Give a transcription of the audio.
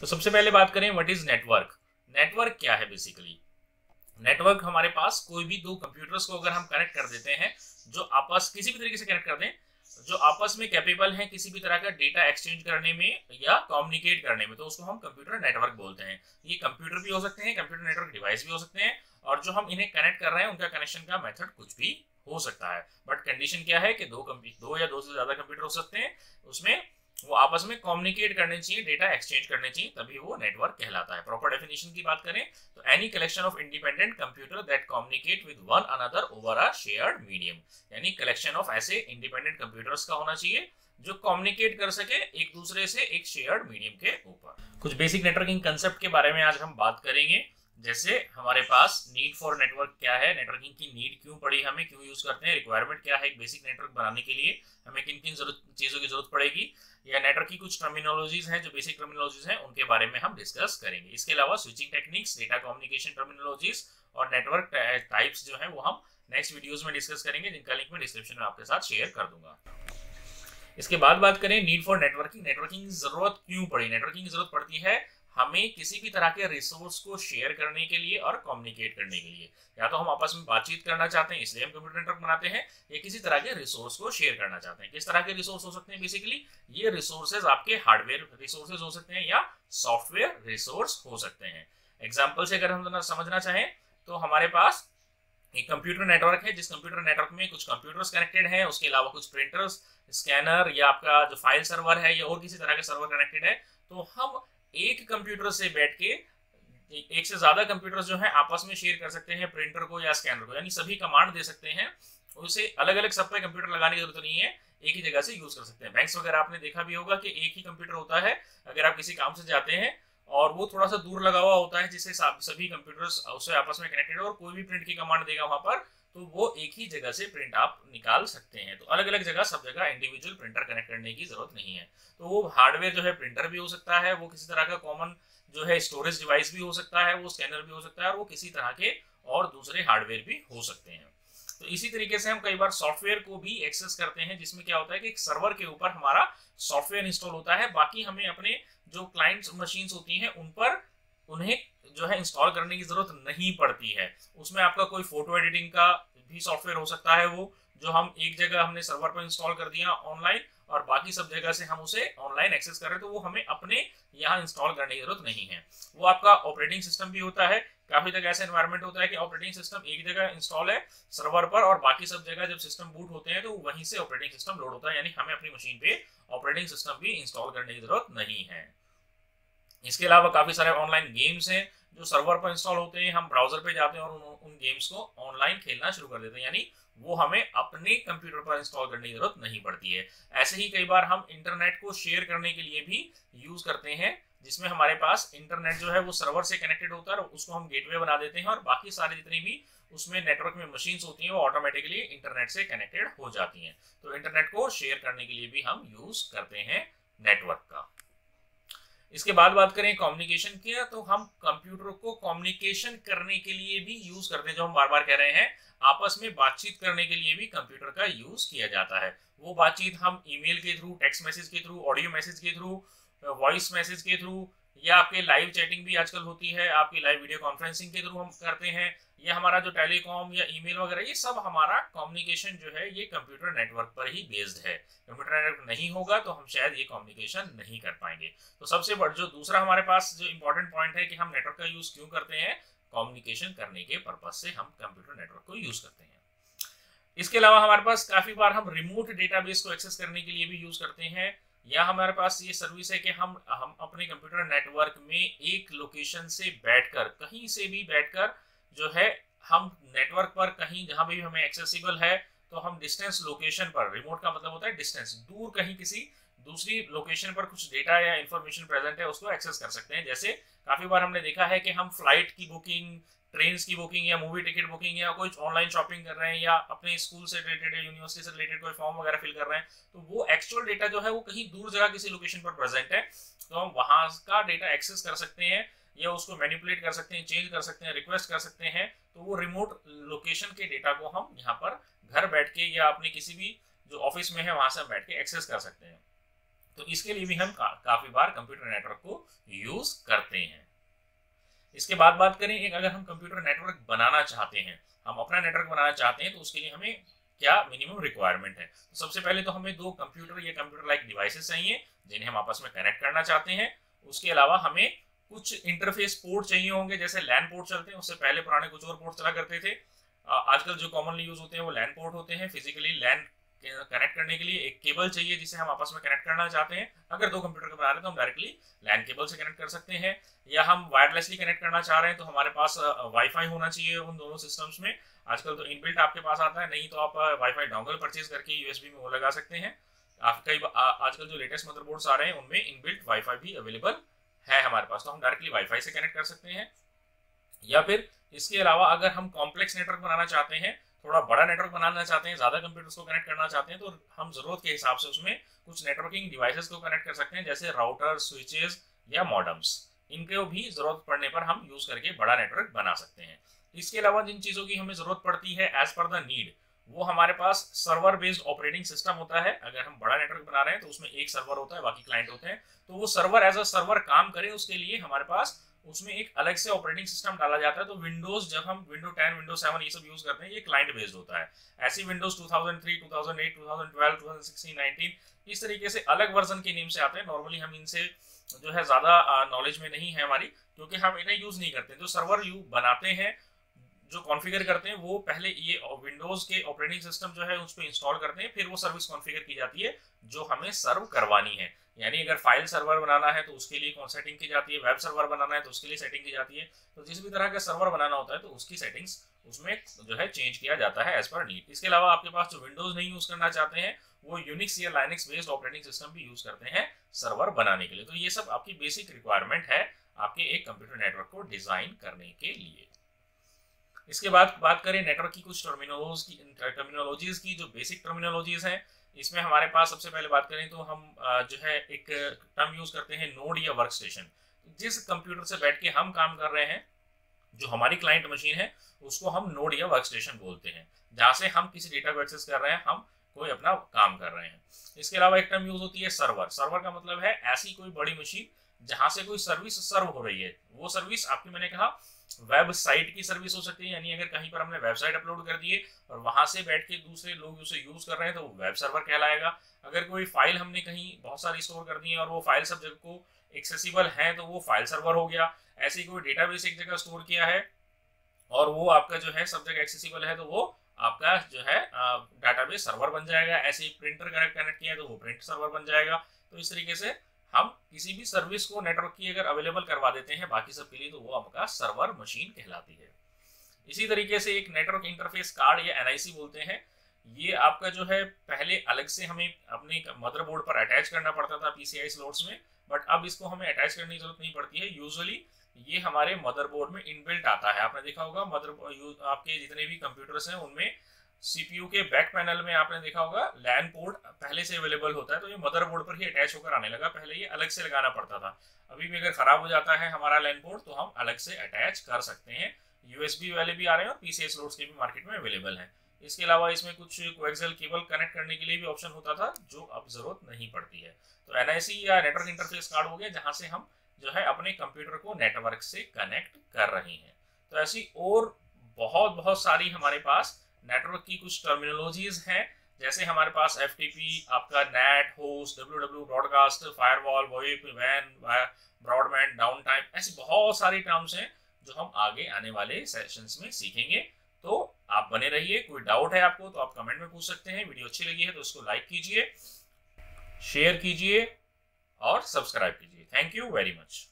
तो सबसे पहले बात करें व्हाट इज़ नेटवर्क नेटवर्क क्या है बेसिकली नेटवर्क हमारे पास कोई भी दो कंप्यूटर्स को अगर हम कनेक्ट कर देते हैं, जो आपस, किसी भी तरीके से कनेक्ट कर दें, जो आपस में कैपेबल है किसी भी तरह का डेटा एक्सचेंज करने में या कम्युनिकेट करने में तो उसको हम कंप्यूटर नेटवर्क बोलते हैं। ये कंप्यूटर भी हो सकते हैं कंप्यूटर नेटवर्क डिवाइस भी हो सकते हैं, और जो हम इन्हें कनेक्ट कर रहे हैं, उनका कनेक्शन का मेथड कुछ भी हो सकता है। बट कंडीशन क्या है कि दो दो या दो से ज़्यादा कंप्यूटर हो सकते हैं, उसमें वो आपस में कम्युनिकेट करने चाहिए डेटा एक्सचेंज करने चाहिए, तभी वो नेटवर्क कहलाता है। प्रॉपर डेफिनेशन की बात करें तो any collection of independent computer that communicate with one another over a shared medium यानी कलेक्शन ऑफ़ ऐसे इंडिपेंडेंट कंप्यूटर्स का होना चाहिए, जो कम्युनिकेट कर सके एक दूसरे से एक शेयर्ड मीडियम के ऊपर। कुछ बेसिक नेटवर्किंग कंसेप्ट के बारे में आज हम बात करेंगे। जैसे हमारे पास नीड फॉर नेटवर्क क्या है? नेटवर्किंग की नीड क्यों पड़ी हमें? क्यों यूज़ करते हैं? रिक्वायरमेंट क्या है? एक बेसिक नेटवर्क बनाने के लिए हमें किन किन ज़रूरत, चीज़ों की ज़रूरत पड़ेगी? या नेटवर्क की कुछ टर्मिनोलॉजीज हैं जो बेसिक टर्मिनोलॉजीज हैं, उनके बारे में हम डिस्कस करेंगे। इसके अलावा switching techniques data communication terminologies और नेटवर्क टाइप्स जो है, वो हम नेक्स्ट वीडियोस में डिस्कस करेंगे, जिनका लिंक मैं डिस्क्रिप्शन में आपके साथ शेयर कर दूँगा। इसके बाद बात करें नीड फॉर नेटवर्किंग नेटवर्किंग की ज़रूरत क्यों पड़ी? नेटवर्किंग की ज़रूरत पड़ती है हमें किसी भी तरह के रिसोर्स को शेयर करने के लिए और कम्युनिकेट करने के लिए। या तो हम आपस में बातचीत करना चाहते हैं, इसलिए हम कंप्यूटर नेटवर्क बनाते हैं, या किसी तरह के रिसोर्स को शेयर करना चाहते हैं। किस तरह के रिसोर्स हो सकते हैं बेसिकली ये रिसोर्सेज आपके हार्डवेयर रिसोर्सेज हो सकते हैं या सॉफ्टवेयर रिसोर्स हो सकते हैं। एग्ज़ाम्पल से अगर हम समझना चाहें तो हमारे पास एक कंप्यूटर नेटवर्क है, जिस कंप्यूटर नेटवर्क में कुछ कंप्यूटर्स कनेक्टेड हैं, उसके अलावा कुछ प्रिंटर्स स्कैनर या आपका जो फ़ाइल सर्वर है, या और किसी तरह के सर्वर कनेक्टेड है तो हम एक कंप्यूटर से बैठ के, एक से ज़्यादा कंप्यूटर जो है, आपस में शेयर कर सकते हैं प्रिंटर को या स्कैनर को। यानी सभी कमांड दे सकते हैं, उसे अलग अलग सब पे कंप्यूटर लगाने की ज़रूरत नहीं है, एक ही जगह से यूज़ कर सकते हैं। बैंक्स वगैरह आपने देखा भी होगा कि एक ही कंप्यूटर होता है, अगर आप किसी काम से जाते हैं, और वो थोड़ा सा दूर लगा हुआ होता है, जिससे सभी कंप्यूटर्स उससे आपस में कनेक्टेड और कोई भी प्रिंट की कमांड देगा वहाँ पर तो वो एक ही जगह से प्रिंट आप निकाल सकते हैं। तो अलग अलग जगह सब जगह इंडिविजुअल प्रिंटर कनेक्ट करने की ज़रूरत नहीं है। तो वो हार्डवेयर जो है प्रिंटर भी हो सकता है, वो किसी तरह का कॉमन जो है स्टोरेज डिवाइस भी हो सकता है, वो स्कैनर भी हो सकता है और वो किसी तरह के और दूसरे हार्डवेयर भी हो सकते हैं। तो इसी तरीके से हम कई बार सॉफ्टवेयर को भी एक्सेस करते हैं, जिसमें क्या होता है कि सर्वर के ऊपर हमारा सॉफ्टवेयर इंस्टॉल होता है। बाकी हमें अपने जो क्लाइंट मशीन्स होती हैं, उन पर उन्हें जो है इंस्टॉल करने की ज़रूरत नहीं पड़ती है। उसमें आपका कोई फ़ोटो एडिटिंग का भी सॉफ्टवेयर हो सकता है वो, जो हम एक जगह हमने सर्वर पर इंस्टॉल कर दिया ऑनलाइन और बाकी सब जगह से हम उसे ऑनलाइन एक्सेस कर रहे तो वो हमें अपने यहाँ इंस्टॉल करने की ज़रूरत नहीं है। वो आपका ऑपरेटिंग सिस्टम भी होता है। काफ़ी जगह ऐसा एनवायरमेंट होता है कि ऑपरेटिंग सिस्टम एक जगह इंस्टॉल है सर्वर पर और बाकी सब जगह जब सिस्टम बूट होते हैं तो वहीं से ऑपरेटिंग सिस्टम लोड होता है, यानी हमें अपनी मशीन पे ऑपरेटिंग सिस्टम भी इंस्टॉल करने की ज़रूरत नहीं है। इसके अलावा काफ़ी सारे ऑनलाइन गेम्स हैं जो सर्वर पर इंस्टॉल होते हैं हम ब्राउज़र पे जाते हैं और उन, गेम्स को ऑनलाइन खेलना शुरू कर देते हैं। यानी वो हमें अपने कंप्यूटर पर इंस्टॉल करने की ज़रूरत नहीं पड़ती है। ऐसे ही कई बार हम इंटरनेट को शेयर करने के लिए भी यूज़ करते हैं जिसमें हमारे पास इंटरनेट जो है वो सर्वर से कनेक्टेड होता है और उसको हम गेटवे बना देते हैं और बाकी सारे जितनी भी उसमें नेटवर्क में मशीन्स होती हैं वो ऑटोमेटिकली इंटरनेट से कनेक्टेड हो जाती हैं। तो इंटरनेट को शेयर करने के लिए भी हम यूज़ करते हैं नेटवर्क का। इसके बाद बात करें कम्युनिकेशन की तो हम कंप्यूटर को कम्युनिकेशन करने के लिए भी यूज़ करते हैं। जो हम बार बार कह रहे हैं, आपस में बातचीत करने के लिए भी कंप्यूटर का यूज़ किया जाता है। वो बातचीत हम ईमेल के थ्रू टेक्स्ट मैसेज के थ्रू ऑडियो मैसेज के थ्रू वॉइस मैसेज के थ्रू या आपके लाइव चैटिंग भी आजकल होती है, आपकी लाइव वीडियो कॉन्फ्रेंसिंग के थ्रू हम करते हैं, ये हमारा जो टेलीकॉम या ईमेल वगैरह, ये सब हमारा कम्युनिकेशन जो है, ये कंप्यूटर नेटवर्क पर ही बेस्ड है। कंप्यूटर नेटवर्क नहीं होगा तो हम शायद ये कम्युनिकेशन नहीं कर पाएँगे। तो सबसे बड़ा, जो दूसरा हमारे पास जो इंपॉर्टेंट पॉइंट है कि हम नेटवर्क का यूज़ क्यों करते हैं कम्युनिकेशन करने के पर्पज से हम कंप्यूटर नेटवर्क को यूज़ करते हैं। इसके अलावा हमारे पास काफ़ी बार हम रिमोट डेटाबेस को एक्सेस करने के लिए भी यूज़ करते हैं। या हमारे पास ये सर्विस है कि हम हम अपने कंप्यूटर नेटवर्क में एक लोकेशन से बैठकर, कहीं से भी बैठकर जो है, हम नेटवर्क पर कहीं, जहाँ भी हमें एक्सेसिबल है तो हम डिस्टेंस लोकेशन पर रिमोट का मतलब होता है डिस्टेंस दूर कहीं किसी दूसरी लोकेशन पर कुछ डेटा या इंफॉर्मेशन प्रेजेंट है, उसको एक्सेस कर सकते हैं। जैसे, काफ़ी बार हमने देखा है कि हम फ़्लाइट की बुकिंग ट्रेन की बुकिंग या मूवी टिकट बुकिंग या कोई ऑनलाइन शॉपिंग कर रहे हैं या अपने स्कूल से रिलेटेड या यूनिवर्सिटी से रिलेटेड कोई फॉर्म वगैरह फिल कर रहे हैं तो वो एक्चुअल डेटा जो है वो कहीं दूर जगह किसी लोकेशन पर प्रेजेंट है तो हम वहाँ का डेटा एक्सेस कर सकते हैं या उसको मैनिपुलेट कर सकते हैं चेंज कर सकते हैं रिक्वेस्ट कर सकते हैं तो वो रिमोट लोकेशन के डेटा को हम यहाँ पर घर बैठ के या अपने किसी भी जो ऑफ़िस में है वहाँ से हम बैठ के एक्सेस कर सकते हैं। तो इसके लिए भी हम का, काफ़ी बार कंप्यूटर नेटवर्क को यूज़ करते हैं। इसके बाद बात करें, एक अगर हम कंप्यूटर नेटवर्क बनाना चाहते हैं, हम अपना नेटवर्क बनाना चाहते हैं तो उसके लिए हमें क्या मिनिमम रिक्वायरमेंट है? तो सबसे पहले तो हमें दो कंप्यूटर या कंप्यूटर लाइक डिवाइसेस चाहिए, जिन्हें हम आपस में कनेक्ट करना चाहते हैं। उसके अलावा हमें कुछ इंटरफेस पोर्ट चाहिए होंगे, जैसे लैंड पोर्ट चलते हैं, उससे पहले पुराने कुछ और पोर्ट चला करते थे। आजकल जो कॉमनली यूज़ होते हैं, वो लैंड पोर्ट होते हैं। फिजिकली लैंड कनेक्ट करने के लिए एक केबल चाहिए जिसे हम आपस में कनेक्ट करना चाहते हैं। अगर दो कंप्यूटर को बना रहे तो हम डायरेक्टली लैंड केबल से कनेक्ट कर सकते हैं। या हम वायरलेसली कनेक्ट करना चाह रहे हैं तो हमारे पास वाईफाई होना चाहिए उन दोनों सिस्टम्स में। आजकल तो इनबिल्ट आपके पास आता है, नहीं तो आप वाईफाई डोंगल परचेज करके यूएसबी में वो लगा सकते हैं। कई आजकल जो लेटेस्ट मदरबोर्ड्स आ रहे हैं, उनमें इनबिल्ट वाईफाई भी अवेलेबल है हमारे पास। तो हम डायरेक्टली वाईफाई से कनेक्ट कर सकते हैं। या फिर इसके अलावा अगर हम कॉम्प्लेक्स नेटवर्क बनाना चाहते हैं थोड़ा बड़ा नेटवर्क बनाना चाहते हैं, ज़्यादा कंप्यूटर्स को कनेक्ट करना चाहते हैं तो हम ज़रूरत के हिसाब से उसमें कुछ नेटवर्किंग डिवाइसेस को कनेक्ट कर सकते हैं, जैसे राउटर स्विचेस या मॉडम्स इनके भी ज़रूरत पड़ने पर हम यूज़ करके बड़ा नेटवर्क बना सकते हैं। इसके अलावा जिन चीज़ों की हमें ज़रूरत पड़ती है एज पर द नीड वो हमारे पास सर्वर बेस्ड ऑपरेटिंग सिस्टम होता है। अगर हम बड़ा नेटवर्क बना रहे हैं तो उसमें एक सर्वर होता है, बाकी क्लाइंट होते हैं। तो वो सर्वर एज अ सर्वर काम करे, उसके लिए हमारे पास उसमें एक अलग से ऑपरेटिंग सिस्टम डाला जाता है तो विंडोज़ जब हम विंडो 10 विंडो 7 ये सब यूज़ करते हैं, ये क्लाइंट बेस्ड होता है। ऐसी विंडोज़ 2003 2008 2012 2016 19 इस तरीके से अलग वर्जन के नेम से आते हैं। नॉर्मली हम इनसे जो है ज़्यादा नॉलेज में नहीं है हमारी, क्योंकि हम इन्हें यूज़ नहीं करते। जो सर्वर यू बनाते हैं, जो कॉन्फ़िगर करते हैं, वो पहले ये विंडोज़ के ऑपरेटिंग सिस्टम जो है, उस पर इंस्टॉल करते हैं, फिर वो सर्विस कॉन्फ़िगर की जाती है, जो हमें सर्व करवानी है। यानी अगर फ़ाइल सर्वर बनाना है तो उसके लिए कौन सेटिंग की जाती है? वेब सर्वर बनाना है तो उसके लिए सेटिंग की जाती है। तो जिस भी तरह का सर्वर बनाना होता है तो उसकी सेटिंग्स उसमें जो है चेंज किया जाता है एज पर नीड इसके अलावा आपके पास जो विंडोज़ नहीं यूज़ करना चाहते हैं, वो यूनिक्स या लाइनिक्स बेस्ड ऑपरेटिंग सिस्टम भी यूज़ करते हैं सर्वर बनाने के लिए। तो ये सब आपकी बेसिक रिक्वायरमेंट है आपके एक कंप्यूटर नेटवर्क को डिज़ाइन करने के लिए। इसके बाद बात करें नेटवर्क की कुछ टर्मिनोलॉज की टर्मिनोलॉजीज की, जो बेसिक टर्मिनोलॉजीज हैं इसमें हमारे पास सबसे पहले बात करें तो हम जो है एक टर्म यूज़ करते हैं नोड या वर्क स्टेशन जिस कंप्यूटर से बैठ के हम काम कर रहे हैं, जो हमारी क्लाइंट मशीन है, उसको हम नोड या वर्क स्टेशन बोलते हैं। जहाँ से हम किसी डेटा को एक्सेस कर रहे हैं, हम कोई अपना काम कर रहे हैं। इसके अलावा एक टर्म यूज़ होती है सर्वर सर्वर का मतलब है ऐसी कोई बड़ी मशीन जहाँ से कोई सर्विस सर्व हो रही है। वो सर्विस आपकी, मैंने कहा वेबसाइट की सर्विस हो सकती है यानी अगर कहीं पर हमने वेबसाइट अपलोड कर दी है और वहाँ से बैठ के दूसरे लोग उसे यूज़ कर रहे हैं तो वो वेब सर्वर कहलाएगा। अगर कोई फ़ाइल हमने कहीं बहुत सारी स्टोर कर दी है और वो फ़ाइल सब जगह को एक्सेसिबल है तो वो फ़ाइल सर्वर हो गया। ऐसे कोई डेटाबेस एक जगह स्टोर किया है और वो आपका जो है सब जगह एक्सेसिबल है तो वो आपका जो है डाटाबेस सर्वर बन जाएगा। ऐसे ही प्रिंटर कनेक्ट किया है तो वो प्रिंट सर्वर बन जाएगा। तो इस तरीके से हम किसी भी सर्विस को नेटवर्क की अगर अवेलेबल करवा देते हैं, बाकी सब के लिए तो वो आपका सर्वर मशीन कहलाती है। इसी तरीके से एक नेटवर्क इंटरफेस कार्ड या एनआईसी बोलते हैं। ये आपका जो है, पहले अलग से हमें अपने मदरबोर्ड पर अटैच करना पड़ता था पीसीआई स्लॉट्स में बट अब इसको हमें अटैच करने की ज़रूरत नहीं पड़ती है। यूजुअली ये हमारे मदरबोर्ड में इनबिल्ट आता है। आपने देखा होगा मदर आपके जितने भी कंप्यूटर्स हैं, उनमें सीपीयू के बैक पैनल में आपने देखा होगा लैन पोर्ट पहले से अवेलेबल होता है तो ये मदरबोर्ड पर ही अटैच होकर आने लगा। पहले ये अलग से लगाना पड़ता था। अभी भी अगर खराब हो जाता है हमारा लैन पोर्ट तो हम अलग से अटैच कर सकते हैं। यूएसबी वाले भी आ रहे हैं और पीसीएस स्लोट्स के भी मार्केट में अवेलेबल है। इसके अलावा इसमें कुछ कोएक्सियल केबल कनेक्ट करने के लिए भी ऑप्शन होता था, जो अब ज़रूरत नहीं पड़ती है। तो एनआईसी या नेटवर्क इंटरफेस कार्ड हो गया, जहाँ से हम जो है अपने कंप्यूटर को नेटवर्क से कनेक्ट कर रहे हैं। तो ऐसी और बहुत बहुत सारी हमारे पास नेटवर्क की कुछ टर्मिनोलॉजीज हैं। जैसे हमारे पास एफ़ आपका net host W W broadcast firewall VoIP van broadband down time ऐसी बहुत सारी टर्म्स हैं जो हम आगे आने वाले सेशंस में सीखेंगे। तो आप बने रहिए, कोई डाउट है आपको तो आप कमेंट में पूछ सकते हैं। वीडियो अच्छी लगी है तो उसको लाइक कीजिए शेयर कीजिए और सब्सक्राइब कीजिए। Thank you very much